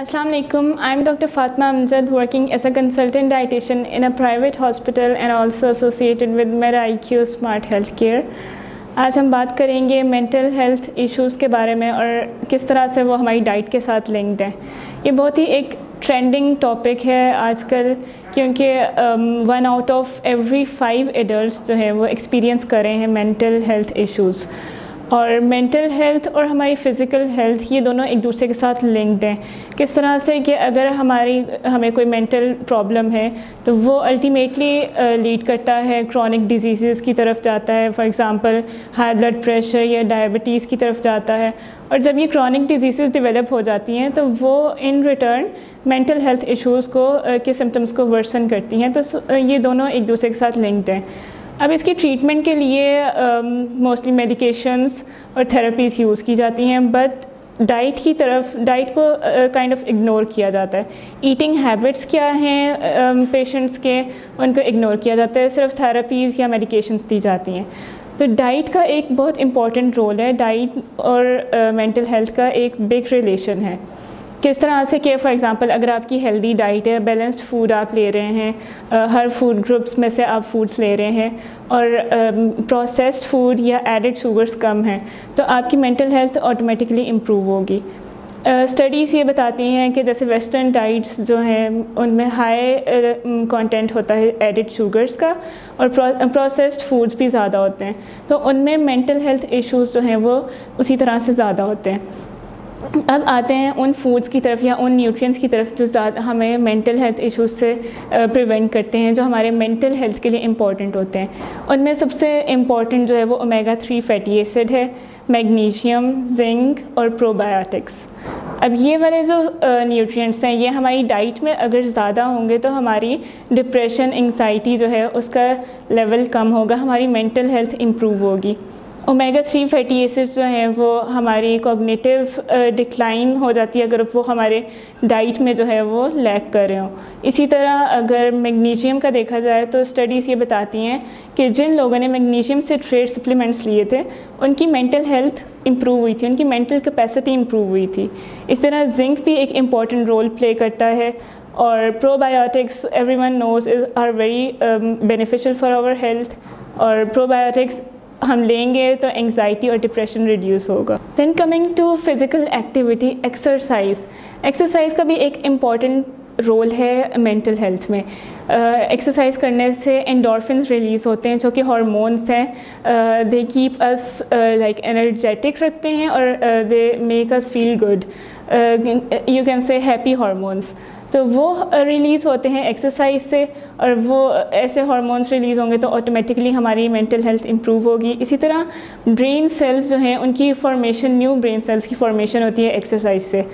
Assalamualaikum. I'm Dr. Fatma Amjad working as a consultant dietitian in a private hospital and also associated with MedIQ Smart Healthcare. आज हम बात करेंगे mental health issues के बारे में और किस तरह से वो हमारी डाइट के साथ लिंक्ड हैं ये बहुत ही एक ट्रेंडिंग टॉपिक है आजकल क्योंकि one out of every five adult जो हैं वो एक्सपीरियंस कर रहे हैं मेंटल हेल्थ इश्यूज़ और मेंटल हेल्थ और हमारी फ़िज़िकल हेल्थ ये दोनों एक दूसरे के साथ लिंक्ड हैं। किस तरह से कि अगर हमारी, हमें कोई मेंटल प्रॉब्लम है तो वो अल्टीमेटली लीड करता है क्रॉनिक डिज़ीज़ की तरफ़ जाता है। For example high blood pressure या डायबिटीज़ की तरफ़ जाता है। और जब ये क्रॉनिक डिज़ीज़ डिवेलप हो जाती हैं तो वो in return mental health issues को के सिम्टम्स को वर्सन करती हैं। तो ये दोनों एक दूसरे के साथ लिंक्ड हैं। अब इसकी ट्रीटमेंट के लिए मोस्टली um, मेडिकेशंस और थेरेपीज़ यूज़ की जाती हैं बट डाइट की तरफ़ डाइट को काइंड ऑफ़ इग्नोर किया जाता है। ईटिंग हैबिट्स क्या हैं पेशेंट्स um, के उनको इग्नोर किया जाता है। सिर्फ़ थेरेपीज़ या मेडिकेशंस दी जाती हैं। तो डाइट का एक बहुत इंपॉर्टेंट रोल है। डाइट और मेंटल uh, हेल्थ का एक बिग रिलेशन है। किस तरह से कि फॉर एग्ज़ाम्पल अगर आपकी हेल्दी डाइट है बैलेंस्ड फ़ूड आप ले रहे हैं हर फ़ूड ग्रुप्स में से आप फूड्स ले रहे हैं, और प्रोसेस्ड फ़ूड या एडिड शुगर्स कम हैं तो आपकी मेंटल हेल्थ ऑटोमेटिकली इम्प्रूव होगी। स्टडीज़ ये बताती हैं कि जैसे वेस्टर्न डाइट्स जो हैं, उनमें हाई कंटेंट होता है एडिड शुगर्स का, और प्रोसेस्ड फूड्स भी ज़्यादा होते हैं। तो उनमें मेंटल हेल्थ इश्यूज़ जो हैं, वो उसी तरह से ज़्यादा होते हैं। अब आते हैं उन फूड्स की तरफ़ या उन न्यूट्रिएंट्स की तरफ़ जो ज़्यादा हमें मेंटल हेल्थ इश्यूज़ से प्रिवेंट करते हैं, जो हमारे मेंटल हेल्थ के लिए इंपॉर्टेंट होते हैं। उनमें सबसे इंपॉर्टेंट जो है वो ओमेगा थ्री फैटी एसिड है मैग्नीशियम जिंक और प्रोबायोटिक्स अब ये वाले जो न्यूट्रिएंट्स हैं, ये हमारी डाइट में अगर ज़्यादा होंगे तो हमारी डिप्रेशन एंगजाइटी जो है उसका लेवल कम होगा, हमारी मेंटल हेल्थ इम्प्रूव होगी। ओमेगा थ्री फैटी एसिड्स जो हैं, वो हमारी कॉग्निटिव डिक्लाइन हो जाती है अगर वो हमारे डाइट में जो है वो लैक कर रहे हो। इसी तरह अगर मैग्नीशियम का देखा जाए तो स्टडीज़ ये बताती हैं कि जिन लोगों ने मैग्नीशियम से ट्रेड सप्लीमेंट्स लिए थे, उनकी मेंटल हेल्थ इम्प्रूव हुई थी, उनकी मेंटल कैपेसिटी इम्प्रूव हुई थी। इस तरह जिंक भी एक इंपॉर्टेंट रोल प्ले करता है और probiotics every one knows is are very beneficial for our health और प्रोबायोटिक्स हम लेंगे तो एंगजाइटी और डिप्रेशन रिड्यूस होगा। Then coming to physical activity exercise exercise का भी एक इंपॉर्टेंट रोल है मेंटल हेल्थ में। एक्सरसाइज uh, करने से एंडोरफिन रिलीज़ होते हैं जो कि हार्मोन्स हैं। They keep us like energetic रखते हैं और they make us feel good you can say happy hormones तो वो रिलीज़ होते हैं एक्सरसाइज से और वो ऐसे हार्मोन्स रिलीज़ होंगे तो ऑटोमेटिकली हमारी मेंटल हेल्थ इंप्रूव होगी। इसी तरह ब्रेन सेल्स जो हैं, उनकी फॉर्मेशन न्यू ब्रेन सेल्स की फॉर्मेशन होती है एक्सरसाइज से।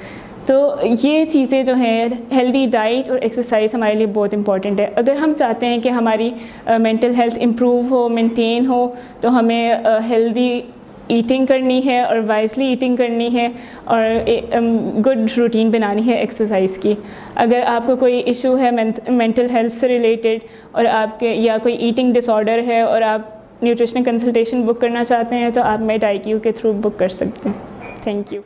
तो ये चीज़ें जो हैं हेल्दी डाइट और एक्सरसाइज हमारे लिए बहुत इंपॉर्टेंट है। अगर हम चाहते हैं कि हमारी मेंटल हेल्थ इम्प्रूव हो मेंटेन हो तो हमें हेल्दी ईटिंग करनी है और वाइजली ईटिंग करनी है और गुड रूटीन बनानी है एक्सरसाइज की। अगर आपको कोई इशू है मेंटल हेल्थ से रिलेटेड और आपके, या कोई ईटिंग डिसऑर्डर है और आप न्यूट्रिशनल कंसल्टेशन बुक करना चाहते हैं तो आप मेट आई के थ्रू बुक कर सकते हैं। Thank you